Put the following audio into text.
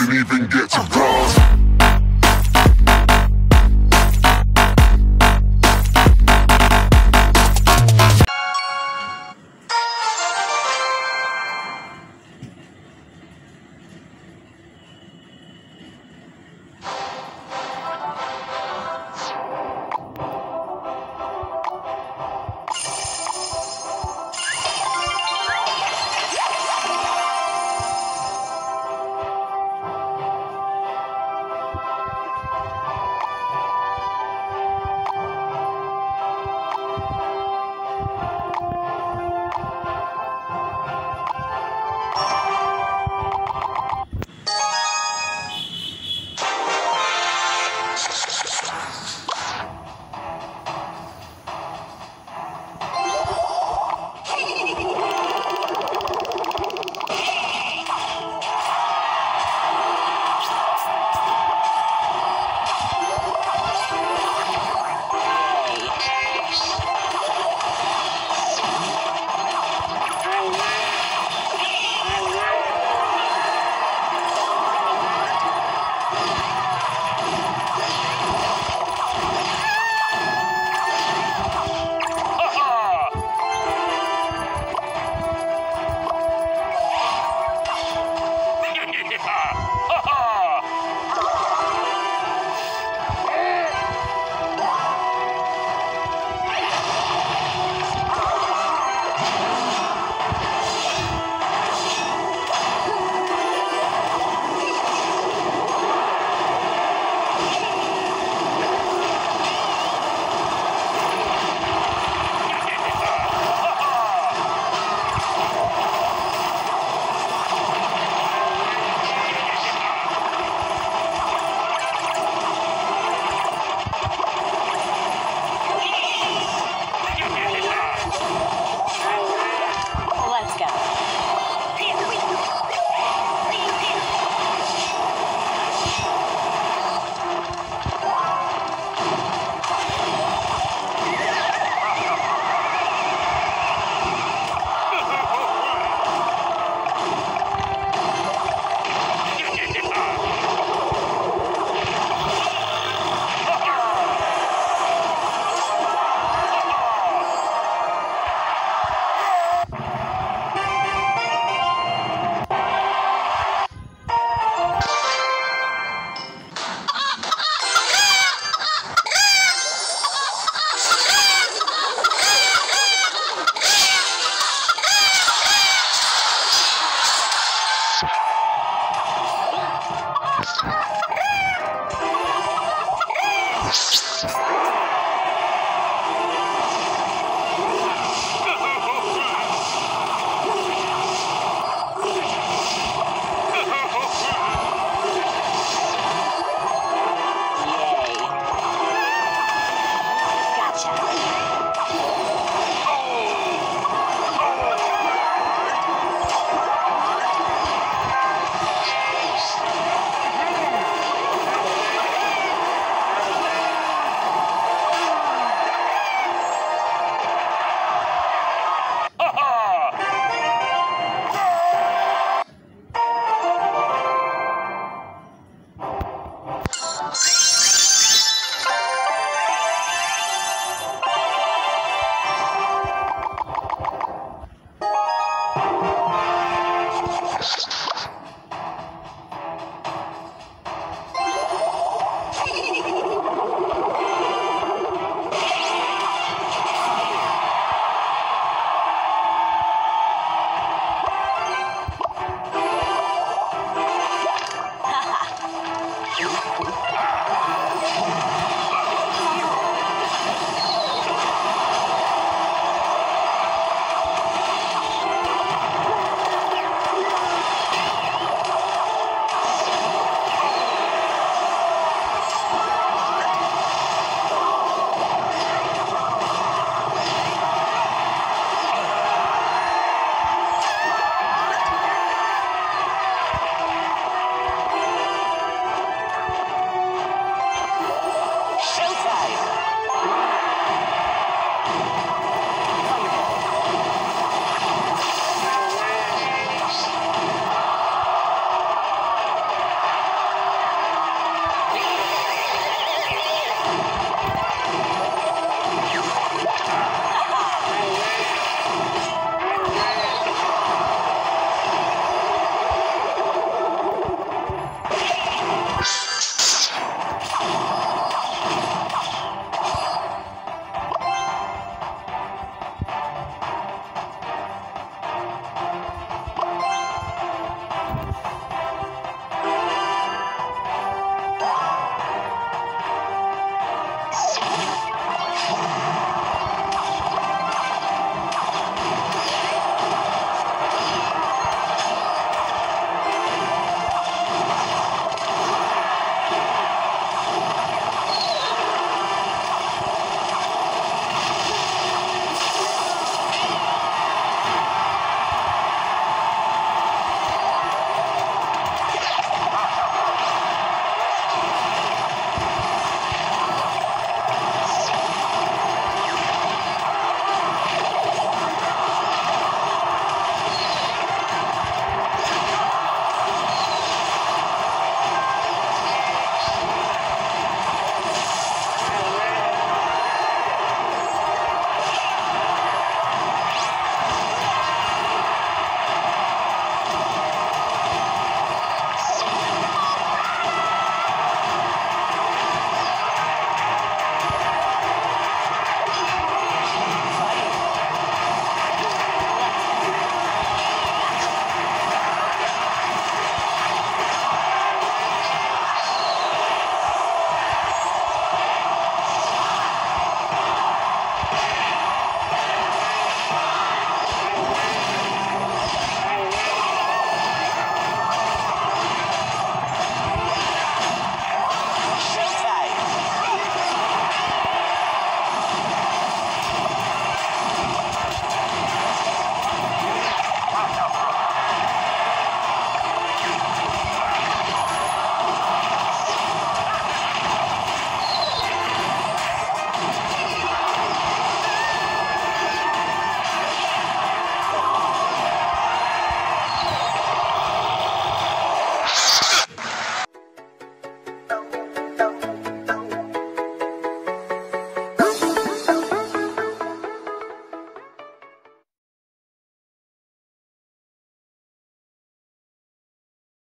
didn't even get to run.